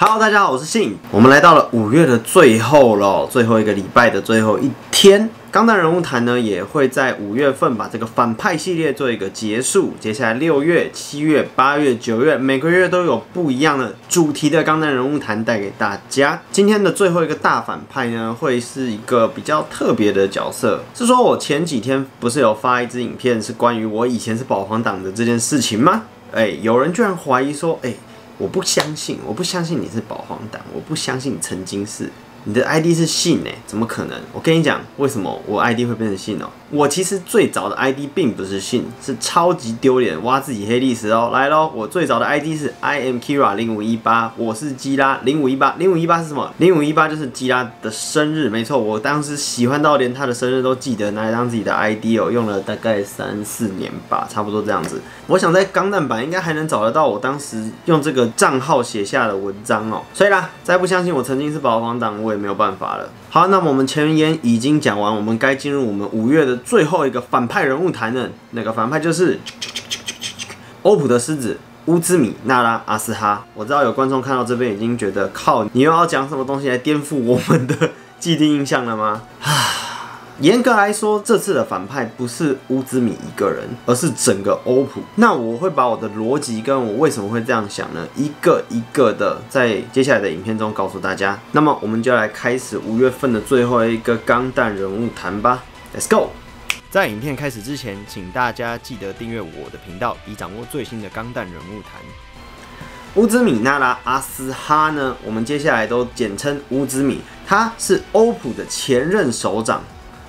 Hello，大家好，我是信。我们来到了五月的最后了，最后一个礼拜的最后一天。钢弹人物谈呢，也会在五月份把这个反派系列做一个结束。接下来六月、七月、八月、九月，每个月都有不一样的主题的钢弹人物谈带给大家。今天的最后一个大反派呢，会是一个比较特别的角色。是说我前几天不是有发一支影片，是关于我以前是保皇党的这件事情吗？哎，有人居然怀疑说，哎，我不相信，我不相信你是保皇党，我不相信你曾经是。你的 ID 是信哎，怎么可能？我跟你讲，为什么我 ID 会变成信哦？我其实最早的 ID 并不是信，是超级丢脸，挖自己黑历史哦。来喽，我最早的 ID 是 I am Kira 零五一八，我是基拉零五一八，零五一八是什么？零五一八就是基拉的生日，没错，我当时喜欢到连他的生日都记得，拿来当自己的 ID 哦，用了大概三四年吧，差不多这样子。我想在钢弹版应该还能找得到我当时用这个账号写下的文章哦。所以啦，再不相信我曾经是保皇党，我也。没有办法了。好，那么我们前言已经讲完，我们该进入我们五月的最后一个反派人物谈了。那个反派就是欧普的狮子乌兹米纳拉阿斯哈。我知道有观众看到这边已经觉得，靠，你又要讲什么东西来颠覆我们的既定印象了吗？啊。严格来说，这次的反派不是乌兹米一个人，而是整个欧普。那我会把我的逻辑跟我为什么会这样想呢？一个一个的在接下来的影片中告诉大家。那么我们就来开始五月份的最后一个钢弹人物谈吧。Let's go！在影片开始之前，请大家记得订阅我的频道，以掌握最新的钢弹人物谈。乌兹米纳拉阿斯哈呢？我们接下来都简称乌兹米，他是欧普的前任首长。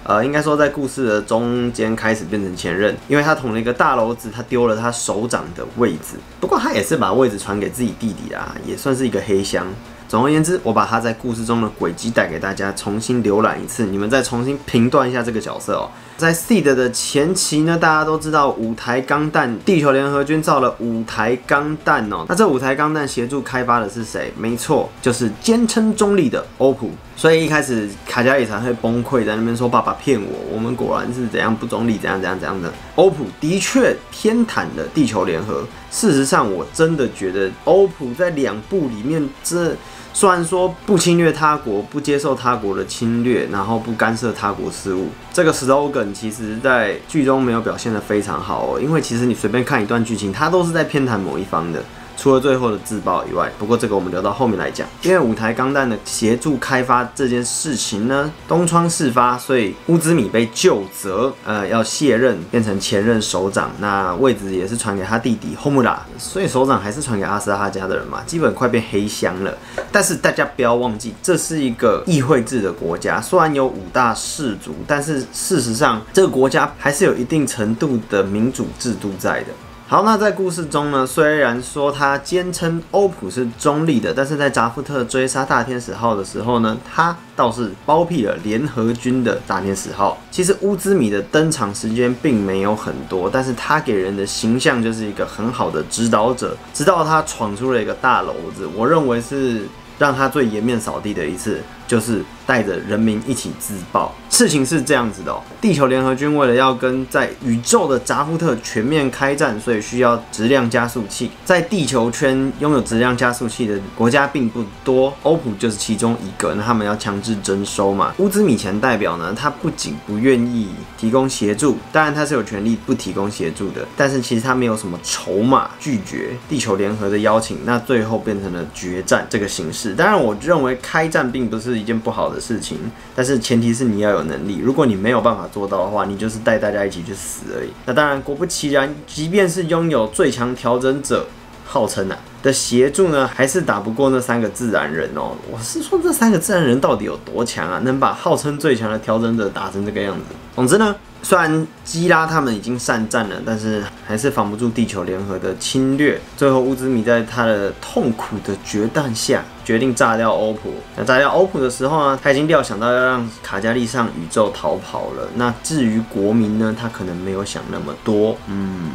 呃，应该说在故事的中间开始变成前任，因为他捅了一个大篓子，他丢了他手掌的位置。不过他也是把位置传给自己弟弟啦，也算是一个黑箱。总而言之，我把他在故事中的轨迹带给大家，重新浏览一次，你们再重新评断一下这个角色哦。在 Seed 的前期呢，大家都知道五台钢弹，地球联合军造了五台钢弹哦。那这五台钢弹协助开发的是谁？没错，就是坚称中立的欧普。所以一开始卡加里才会崩溃，在那边说爸爸骗我，我们果然是怎样不中立，怎样怎样怎样的。欧普的确偏袒了地球联合。事实上，我真的觉得欧普在两部里面这。虽然说不侵略他国，不接受他国的侵略，然后不干涉他国事务，这个 slogan 其实在剧中没有表现的非常好哦。因为其实你随便看一段剧情，它都是在偏袒某一方的。除了最后的自爆以外，不过这个我们留到后面来讲。因为五台钢弹的协助开发这件事情呢，东窗事发，所以乌兹米被就责，呃，要卸任，变成前任首长。那位置也是传给他弟弟 home 所以首长还是传给阿斯哈家的人嘛，基本快变黑箱了。但是大家不要忘记，这是一个议会制的国家，虽然有五大氏族，但是事实上这个国家还是有一定程度的民主制度在的。好，那在故事中呢，虽然说他坚称欧普是中立的，但是在扎夫特追杀大天使号的时候呢，他倒是包庇了联合军的大天使号。其实乌兹米的登场时间并没有很多，但是他给人的形象就是一个很好的指导者，直到他闯出了一个大篓子，我认为是让他最颜面扫地的一次。就是带着人民一起自爆。事情是这样子的哦，地球联合军为了要跟在宇宙的扎夫特全面开战，所以需要质量加速器。在地球圈拥有质量加速器的国家并不多，欧普就是其中一个。那他们要强制征收嘛？乌兹米前代表呢，他不仅不愿意提供协助，当然他是有权利不提供协助的，但是其实他没有什么筹码，拒绝地球联合的邀请。那最后变成了决战这个形式。当然，我认为开战并不是。一件不好的事情，但是前提是你要有能力。如果你没有办法做到的话，你就是带大家一起去死而已。那当然，果不其然，即便是拥有最强调整者，号称啊的协助呢，还是打不过那三个自然人哦。我是说，这三个自然人到底有多强啊？能把号称最强的调整者打成这个样子？总之呢。虽然基拉他们已经善战了，但是还是防不住地球联合的侵略。最后乌兹米在他的痛苦的决断下，决定炸掉欧普。那炸掉欧普的时候呢，他已经料想到要让卡加利上宇宙逃跑了。那至于国民呢，他可能没有想那么多。嗯。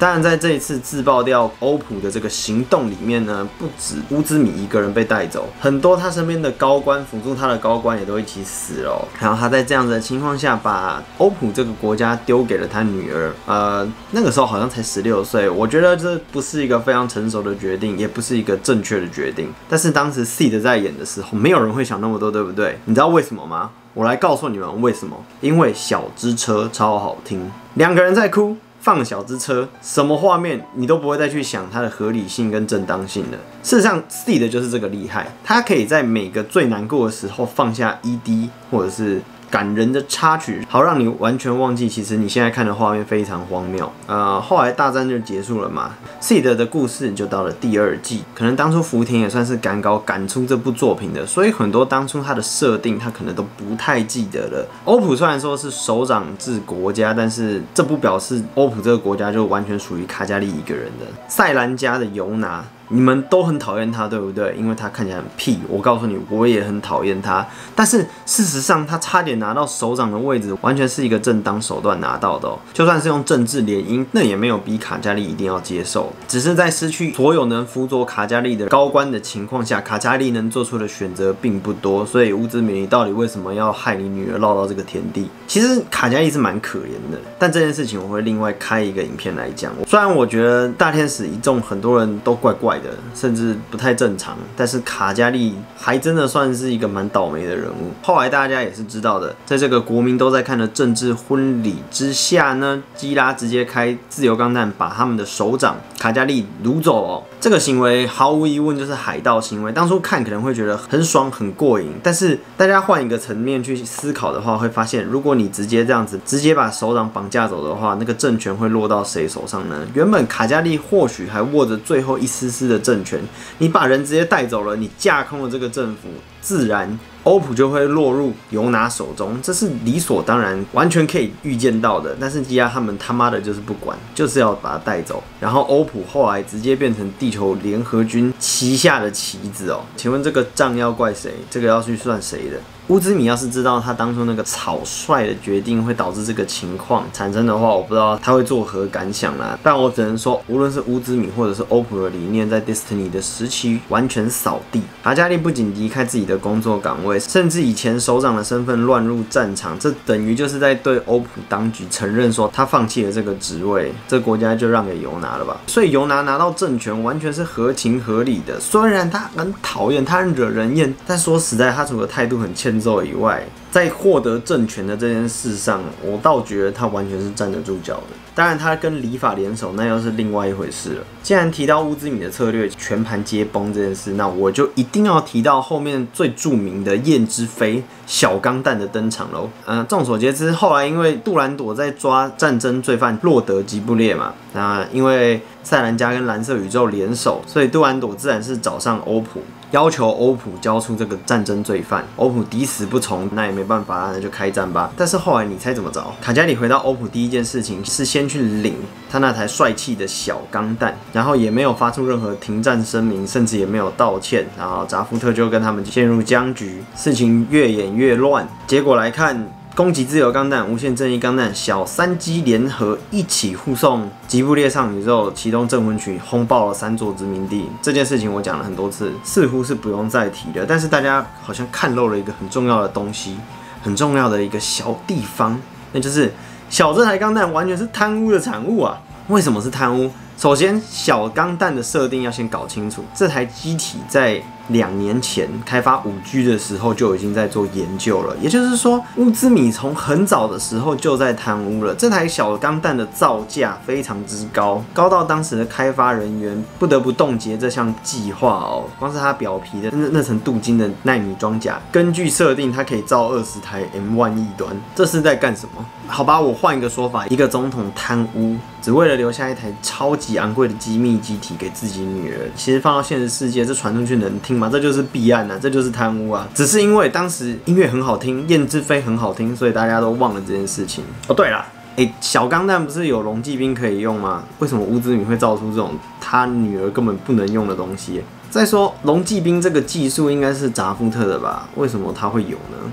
当然，在这一次自爆掉欧普的这个行动里面呢，不止乌兹米一个人被带走，很多他身边的高官辅助他的高官也都一起死了。然后他在这样子的情况下，把欧普这个国家丢给了他女儿。呃，那个时候好像才十六岁，我觉得这不是一个非常成熟的决定，也不是一个正确的决定。但是当时 C 的在演的时候，没有人会想那么多，对不对？你知道为什么吗？我来告诉你们为什么。因为小之车超好听，两个人在哭。放小之车，什么画面你都不会再去想它的合理性跟正当性了。事实上，C 的就是这个厉害，它可以在每个最难过的时候放下 ED，或者是。感人的插曲，好让你完全忘记，其实你现在看的画面非常荒谬。呃，后来大战就结束了嘛，Seed 的故事就到了第二季。可能当初福田也算是赶稿赶出这部作品的，所以很多当初他的设定他可能都不太记得了。欧普虽然说是首长制国家，但是这不表示欧普这个国家就完全属于卡加利一个人的。塞兰家的尤拿。你们都很讨厌他，对不对？因为他看起来很屁。我告诉你，我也很讨厌他。但是事实上，他差点拿到首长的位置，完全是一个正当手段拿到的。就算是用政治联姻，那也没有逼卡加利一定要接受。只是在失去所有能辅佐卡加利的高官的情况下，卡加利能做出的选择并不多。所以乌兹米到底为什么要害你女儿落到这个田地？其实卡加利是蛮可怜的。但这件事情我会另外开一个影片来讲。虽然我觉得大天使一众很多人都怪怪。的甚至不太正常，但是卡加利还真的算是一个蛮倒霉的人物。后来大家也是知道的，在这个国民都在看的政治婚礼之下呢，基拉直接开自由钢弹把他们的首长卡加利掳走哦。这个行为毫无疑问就是海盗行为。当初看可能会觉得很爽很过瘾，但是大家换一个层面去思考的话，会发现如果你直接这样子直接把首长绑架走的话，那个政权会落到谁手上呢？原本卡加利或许还握着最后一丝丝的政权，你把人直接带走了，你架空了这个政府，自然。欧普就会落入尤拿手中，这是理所当然，完全可以预见到的。但是基亚他们他妈的就是不管，就是要把他带走。然后欧普后来直接变成地球联合军旗下的棋子哦。请问这个账要怪谁？这个要去算谁的？乌兹米要是知道他当初那个草率的决定会导致这个情况产生的话，我不知道他会作何感想啦。但我只能说，无论是乌兹米或者是欧普的理念，在 Destiny 的时期完全扫地。卡加利不仅离开自己的工作岗位，甚至以前首长的身份乱入战场，这等于就是在对欧普当局承认说他放弃了这个职位，这国家就让给尤拿了吧。所以尤拿拿到政权完全是合情合理的。虽然他很讨厌，他很惹人厌，但说实在，他除了态度很欠。咒以外，在获得政权的这件事上，我倒觉得他完全是站得住脚的。当然，他跟理法联手，那又是另外一回事了。既然提到乌兹米的策略全盘皆崩这件事，那我就一定要提到后面最著名的燕之飞小钢弹的登场喽。嗯，众所皆知，后来因为杜兰朵在抓战争罪犯洛德吉布列嘛，那因为塞兰加跟蓝色宇宙联手，所以杜兰朵自然是找上欧普。要求欧普交出这个战争罪犯，欧普抵死不从，那也没办法，那就开战吧。但是后来你猜怎么着？卡加里回到欧普第一件事情是先去领他那台帅气的小钢弹，然后也没有发出任何停战声明，甚至也没有道歉。然后扎夫特就跟他们陷入僵局，事情越演越乱。结果来看。攻击自由钢弹、无限正义钢弹、小三机联合一起护送吉布列上宇宙，启动镇魂曲，轰爆了三座殖民地。这件事情我讲了很多次，似乎是不用再提的。但是大家好像看漏了一个很重要的东西，很重要的一个小地方，那就是小这台钢弹完全是贪污的产物啊！为什么是贪污？首先，小钢弹的设定要先搞清楚，这台机体在。两年前开发五 G 的时候就已经在做研究了，也就是说乌兹米从很早的时候就在贪污了。这台小钢弹的造价非常之高，高到当时的开发人员不得不冻结这项计划哦。光是它表皮的那那层镀金的纳米装甲，根据设定它可以造二十台 M1 一端，这是在干什么？好吧，我换一个说法，一个总统贪污，只为了留下一台超级昂贵的机密机体给自己女儿。其实放到现实世界，这传出去能听？吗，这就是弊案啊，这就是贪污啊！只是因为当时音乐很好听，燕之飞很好听，所以大家都忘了这件事情。哦，对了，哎，小钢弹不是有龙骑兵可以用吗？为什么吴子女会造出这种他女儿根本不能用的东西？再说龙骑兵这个技术应该是扎夫特的吧？为什么他会有呢？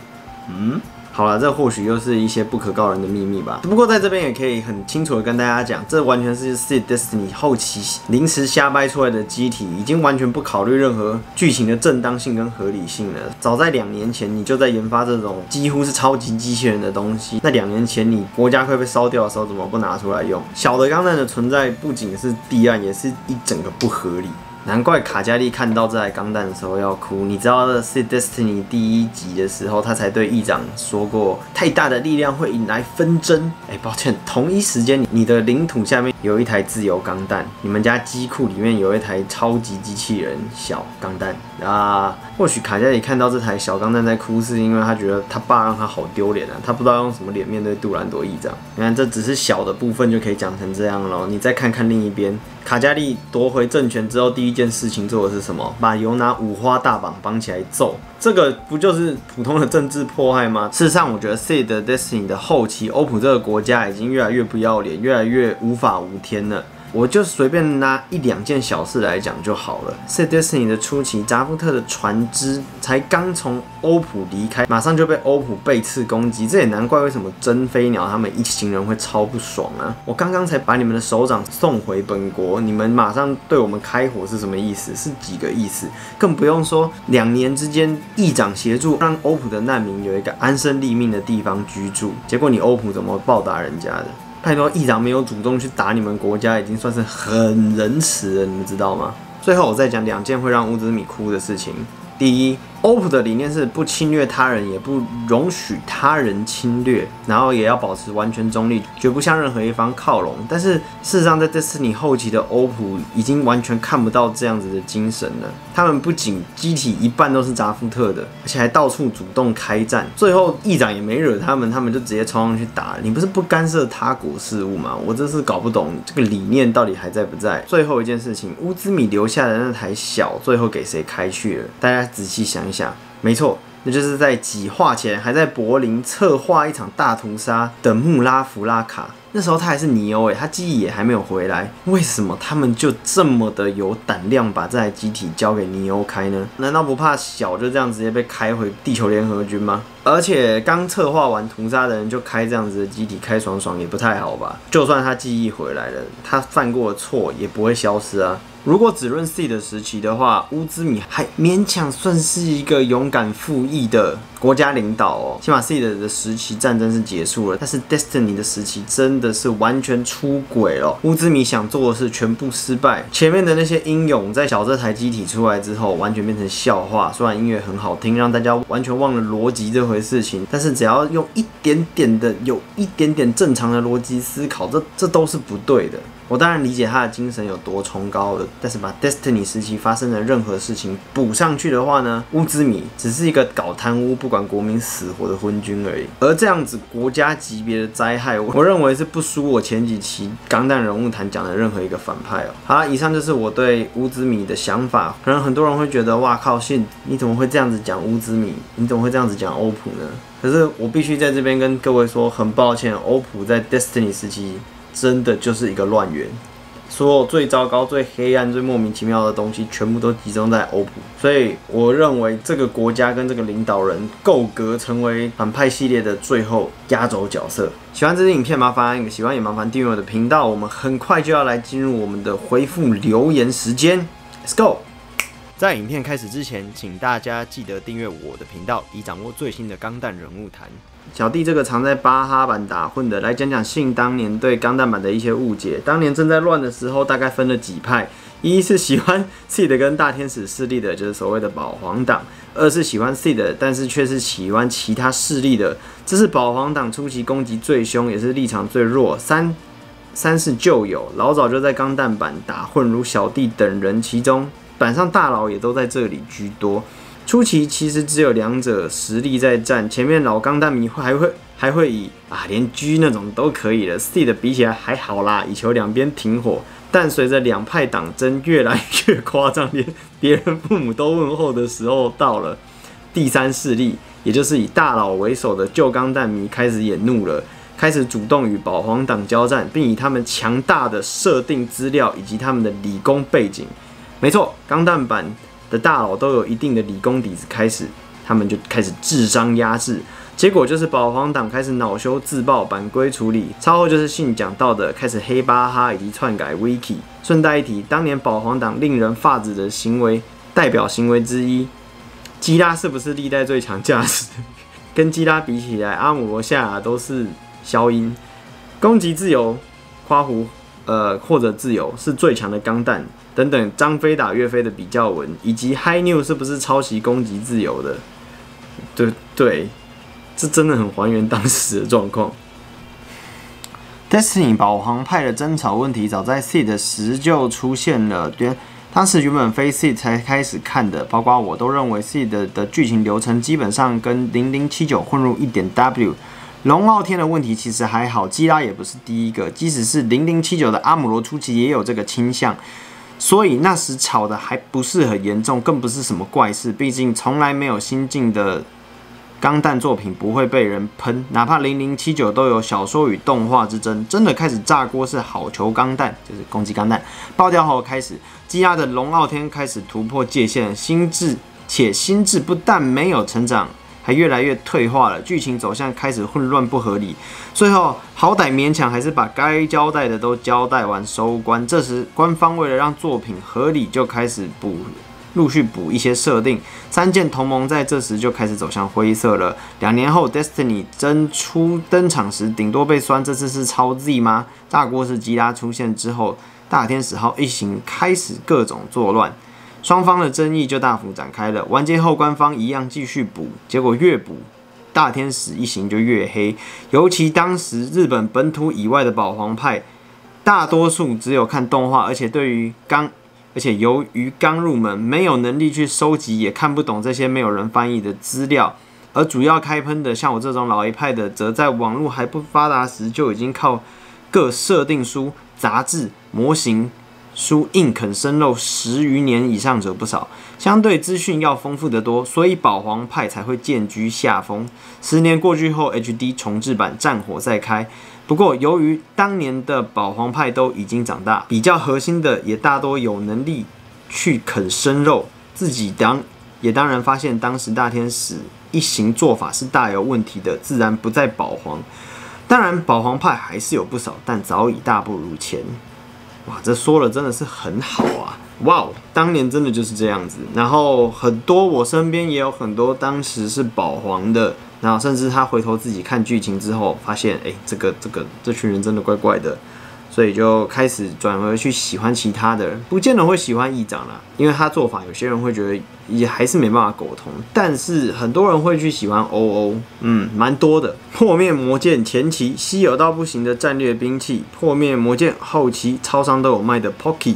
嗯。好了，这或许又是一些不可告人的秘密吧。不过在这边也可以很清楚的跟大家讲，这完全是 Seed Destiny 后期临时瞎掰出来的机体，已经完全不考虑任何剧情的正当性跟合理性了。早在两年前，你就在研发这种几乎是超级机器人的东西。那两年前你国家快被烧掉的时候，怎么不拿出来用？小的钢弹的存在不仅是弊案，也是一整个不合理。难怪卡加利看到这台钢弹的时候要哭。你知道《是 Destiny》第一集的时候，他才对议长说过：“太大的力量会引来纷争。”哎，抱歉，同一时间，你的领土下面有一台自由钢弹，你们家机库里面有一台超级机器人小钢弹啊。或许卡加里看到这台小钢弹在哭，是因为他觉得他爸让他好丢脸啊，他不知道用什么脸面对杜兰朵议长。你看，这只是小的部分就可以讲成这样了。你再看看另一边，卡加利夺回政权之后，第一件事情做的是什么？把尤拿五花大绑绑起来揍，这个不就是普通的政治迫害吗？事实上，我觉得《Seed Destiny》的后期，欧普这个国家已经越来越不要脸，越来越无法无天了。我就随便拿一两件小事来讲就好了。在 Destiny 的初期，扎夫特的船只才刚从欧普离开，马上就被欧普背刺攻击。这也难怪为什么真飞鸟他们一行人会超不爽啊！我刚刚才把你们的首长送回本国，你们马上对我们开火是什么意思？是几个意思？更不用说两年之间，议长协助让欧普的难民有一个安身立命的地方居住，结果你欧普怎么报答人家的？太多议长没有主动去打你们国家，已经算是很仁慈了，你们知道吗？最后我再讲两件会让乌兹米哭的事情。第一。欧普的理念是不侵略他人，也不容许他人侵略，然后也要保持完全中立，绝不向任何一方靠拢。但是事实上，在这次你后期的欧普已经完全看不到这样子的精神了。他们不仅机体一半都是扎夫特的，而且还到处主动开战。最后议长也没惹他们，他们就直接冲上去打。你不是不干涉他国事务吗？我真是搞不懂这个理念到底还在不在。最后一件事情，乌兹米留下的那台小，最后给谁开去了？大家仔细想。想，没错，那就是在几画前还在柏林策划一场大屠杀的穆拉弗拉卡。那时候他还是尼欧诶，他记忆也还没有回来。为什么他们就这么的有胆量把这台机体交给尼欧开呢？难道不怕小就这样直接被开回地球联合军吗？而且刚策划完屠杀的人就开这样子的机体开爽爽也不太好吧？就算他记忆回来了，他犯过的错也不会消失啊。如果只论 C 的时期的话，乌兹米还勉强算是一个勇敢负义的国家领导哦。起码 C 的的时期战争是结束了，但是 Destiny 的时期真的是完全出轨了。乌兹米想做的事全部失败，前面的那些英勇在小这台机体出来之后，完全变成笑话。虽然音乐很好听，让大家完全忘了逻辑这回事情，但是只要用一点点的、有一点点正常的逻辑思考，这这都是不对的。我当然理解他的精神有多崇高了，但是把 Destiny 时期发生的任何事情补上去的话呢，乌兹米只是一个搞贪污、不不管国民死活的昏君而已。而这样子国家级别的灾害，我 认为是不输我前几期钢弹人物谈讲的任何一个反派哦。好了，以上就是我对乌兹米的想法。可能很多人会觉得，哇靠，信你怎么会这样子讲乌兹米？你怎么会这样子讲欧普呢？可是我必须在这边跟各位说，很抱歉，欧普在 Destiny 时期。真的就是一个乱源，所有最糟糕、最黑暗、最莫名其妙的东西，全部都集中在欧普。所以我认为这个国家跟这个领导人够格成为反派系列的最后压轴角色。喜欢这支影片，麻烦喜欢也麻烦订阅我的频道。我们很快就要来进入我们的回复留言时间，Let's go！在影片开始之前，请大家记得订阅我的频道，以掌握最新的钢弹人物谈。小弟这个常在巴哈版打混的，来讲讲信当年对钢弹版的一些误解。当年正在乱的时候，大概分了几派：一是喜欢 C 的跟大天使势力的，就是所谓的保皇党；二是喜欢 C 的，但是却是喜欢其他势力的，这是保皇党初期攻击最凶，也是立场最弱。三三是旧友，老早就在钢弹版打混，如小弟等人，其中板上大佬也都在这里居多。初期其实只有两者实力在战，前面老钢弹迷还会还会以啊连 G 那种都可以的 C 的比起来还好啦，以求两边停火。但随着两派党争越来越夸张，连别人父母都问候的时候到了，第三势力，也就是以大佬为首的旧钢弹迷开始也怒了，开始主动与保皇党交战，并以他们强大的设定资料以及他们的理工背景，没错，钢弹版。的大佬都有一定的理工底子，开始他们就开始智商压制，结果就是保皇党开始恼羞自爆，版规处理。稍后就是信讲到的开始黑巴哈以及篡改 wiki。顺带一提，当年保皇党令人发指的行为代表行为之一，基拉是不是历代最强驾驶？跟基拉比起来，阿姆罗夏都是消音。攻击自由，夸胡呃或者自由是最强的钢弹等等。张飞打岳飞的比较文，以及 Hi New 是不是抄袭攻击自由的？对对。这真的很还原当时的状况。Destiny 保皇派的争吵问题，早在 Seed 时就出现了。对，当时原本非 Seed 才开始看的，包括我都认为 Seed 的剧情流程基本上跟零零七九混入一点 W。龙傲天的问题其实还好，基拉也不是第一个，即使是零零七九的阿姆罗初期也有这个倾向，所以那时吵的还不是很严重，更不是什么怪事。毕竟从来没有新进的。钢弹作品不会被人喷，哪怕零零七九都有小说与动画之争。真的开始炸锅是好球钢弹，就是攻击钢弹爆掉后开始积压的龙傲天开始突破界限，心智且心智不但没有成长，还越来越退化了。剧情走向开始混乱不合理，最后好歹勉强还是把该交代的都交代完收官。这时官方为了让作品合理，就开始补。陆续补一些设定，三件同盟在这时就开始走向灰色了。两年后，Destiny 真出登场时，顶多被酸，这次是超 Z 吗？大锅是基拉出现之后，大天使号一行开始各种作乱，双方的争议就大幅展开了。完结后，官方一样继续补，结果越补，大天使一行就越黑。尤其当时日本本土以外的保皇派，大多数只有看动画，而且对于刚。而且由于刚入门，没有能力去收集，也看不懂这些没有人翻译的资料。而主要开喷的，像我这种老一派的，则在网络还不发达时，就已经靠各设定书、杂志、模型书硬啃生肉十余年以上者不少，相对资讯要丰富得多，所以保皇派才会渐居下风。十年过去后，HD 重置版战火再开。不过，由于当年的保皇派都已经长大，比较核心的也大多有能力去啃生肉，自己当也当然发现当时大天使一行做法是大有问题的，自然不再保皇。当然，保皇派还是有不少，但早已大不如前。哇，这说了真的是很好啊！哇哦，当年真的就是这样子。然后很多我身边也有很多当时是保皇的。然后甚至他回头自己看剧情之后，发现哎，这个这个这群人真的怪怪的，所以就开始转而去喜欢其他的，不见得会喜欢议长啦，因为他做法有些人会觉得也还是没办法沟通，但是很多人会去喜欢 OO，嗯，蛮多的。破灭魔剑前期稀有到不行的战略兵器，破灭魔剑后期超商都有卖的 Pocky，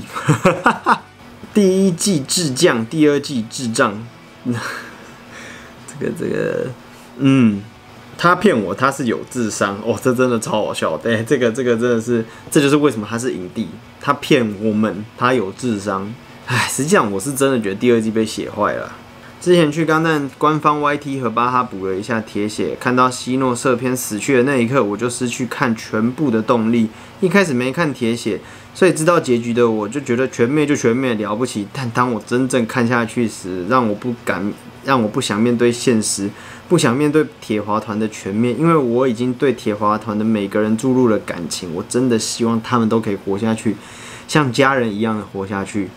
第一季智将，第二季智障，这个这个。嗯，他骗我，他是有智商哦，这真的超好笑。对，这个这个真的是，这就是为什么他是影帝。他骗我们，他有智商。唉，实际上我是真的觉得第二季被写坏了。之前去钢弹官方 YT 和巴哈补了一下铁血，看到希诺色篇死去的那一刻，我就失去看全部的动力。一开始没看铁血，所以知道结局的我就觉得全灭就全灭了不起。但当我真正看下去时，让我不敢，让我不想面对现实。不想面对铁华团的全面，因为我已经对铁华团的每个人注入了感情。我真的希望他们都可以活下去，像家人一样的活下去。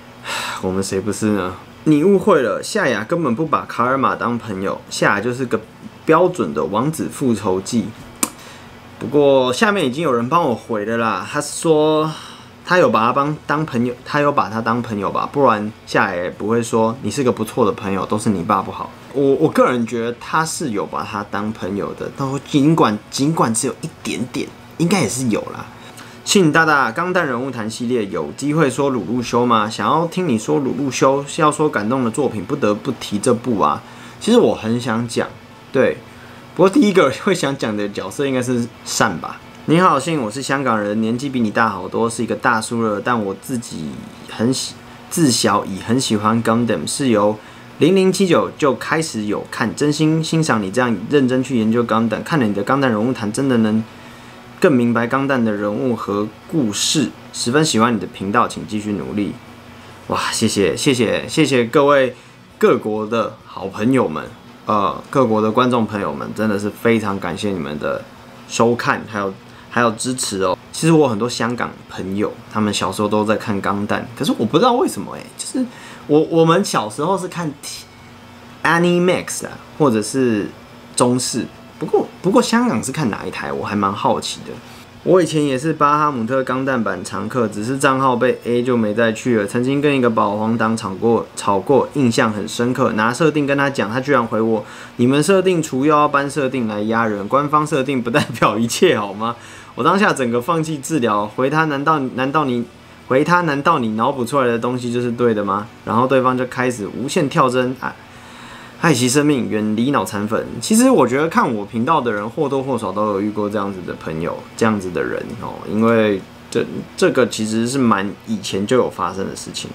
我们谁不是呢？你误会了，夏雅根本不把卡尔玛当朋友，夏雅就是个标准的王子复仇记。不过下面已经有人帮我回了啦，他说。他有把他当当朋友，他有把他当朋友吧，不然夏也不会说你是个不错的朋友，都是你爸不好。我我个人觉得他是有把他当朋友的，都尽管尽管只有一点点，应该也是有啦。庆大大钢弹人物谈系列有机会说鲁路修吗？想要听你说鲁路修，是要说感动的作品，不得不提这部啊。其实我很想讲，对，不过第一个会想讲的角色应该是善吧。你好，信，我是香港人，年纪比你大好多，是一个大叔了。但我自己很喜，自小已很喜欢 Gundam，是由零零七九就开始有看，真心欣赏你这样认真去研究 Gundam，看了你的钢弹人物谈，真的能更明白钢弹的人物和故事，十分喜欢你的频道，请继续努力。哇，谢谢谢谢谢谢各位各国的好朋友们，呃各国的观众朋友们，真的是非常感谢你们的收看，还有还有支持哦。其实我很多香港朋友，他们小时候都在看《钢弹》，可是我不知道为什么哎，就是我我们小时候是看 Animax 啊，或者是中视，不过不过香港是看哪一台，我还蛮好奇的。我以前也是巴哈姆特钢弹版常客，只是账号被 A 就没再去了。曾经跟一个保皇党吵过，吵过，印象很深刻。拿设定跟他讲，他居然回我：“你们设定除又要搬设定来压人，官方设定不代表一切，好吗？”我当下整个放弃治疗，回他：“难道难道你回他？难道你脑补出来的东西就是对的吗？”然后对方就开始无限跳针啊。爱惜生命，远离脑残粉。其实我觉得看我频道的人或多或少都有遇过这样子的朋友，这样子的人哦。因为这这个其实是蛮以前就有发生的事情。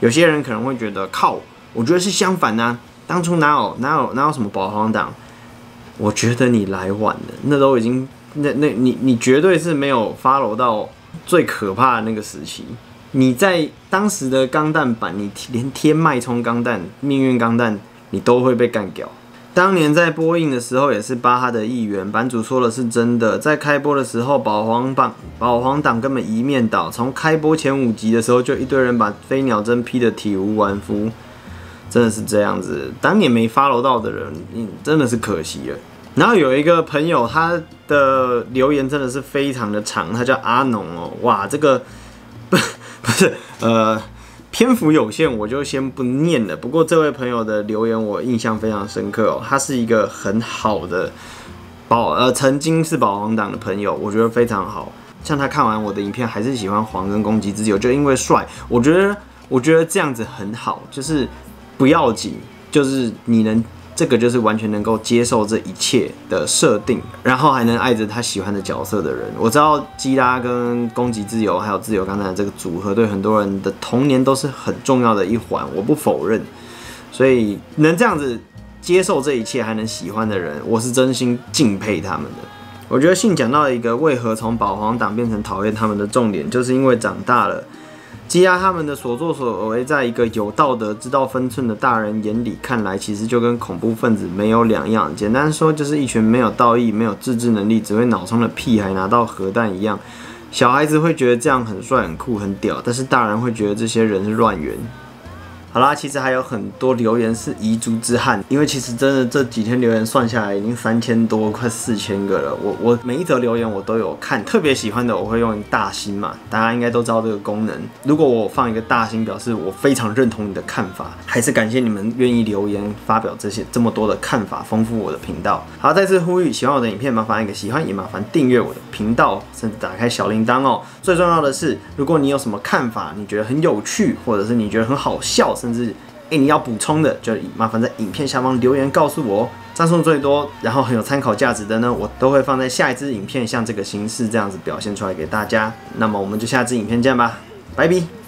有些人可能会觉得靠，我觉得是相反呢。当初哪有哪有哪有什么保皇党？我觉得你来晚了，那都已经那那你你绝对是没有 follow 到最可怕的那个时期。你在当时的钢弹版，你连天脉冲钢弹、命运钢弹。你都会被干掉。当年在播映的时候，也是巴哈的议员版主说的是真的。在开播的时候，保皇党保皇党根本一面倒。从开播前五集的时候，就一堆人把飞鸟真批的体无完肤，真的是这样子。当年没 follow 到的人，嗯，真的是可惜了。然后有一个朋友，他的留言真的是非常的长，他叫阿农哦，哇，这个不 不是呃。篇幅有限，我就先不念了。不过这位朋友的留言我印象非常深刻哦，他是一个很好的保呃曾经是保皇党的朋友，我觉得非常好。像他看完我的影片，还是喜欢黄跟攻击自由，就因为帅。我觉得我觉得这样子很好，就是不要紧，就是你能。这个就是完全能够接受这一切的设定，然后还能爱着他喜欢的角色的人。我知道基拉跟攻击自由还有自由刚才这个组合，对很多人的童年都是很重要的一环，我不否认。所以能这样子接受这一切还能喜欢的人，我是真心敬佩他们的。我觉得信讲到一个为何从保皇党变成讨厌他们的重点，就是因为长大了。羁押他们的所作所为，在一个有道德、知道分寸的大人眼里看来，其实就跟恐怖分子没有两样。简单说，就是一群没有道义、没有自制能力、只会脑充的屁孩拿到核弹一样。小孩子会觉得这样很帅、很酷、很屌，但是大人会觉得这些人是乱源。好啦，其实还有很多留言是遗珠之憾，因为其实真的这几天留言算下来已经三千多，快四千个了。我我每一则留言我都有看，特别喜欢的我会用大心嘛，大家应该都知道这个功能。如果我放一个大心，表示我非常认同你的看法，还是感谢你们愿意留言发表这些这么多的看法，丰富我的频道。好，再次呼吁，喜欢我的影片麻烦一个喜欢，也麻烦订阅我的频道，甚至打开小铃铛哦。最重要的是，如果你有什么看法，你觉得很有趣，或者是你觉得很好笑。甚至，哎，你要补充的，就麻烦在影片下方留言告诉我哦。赞数最多，然后很有参考价值的呢，我都会放在下一支影片，像这个形式这样子表现出来给大家。那么我们就下支影片见吧，拜拜。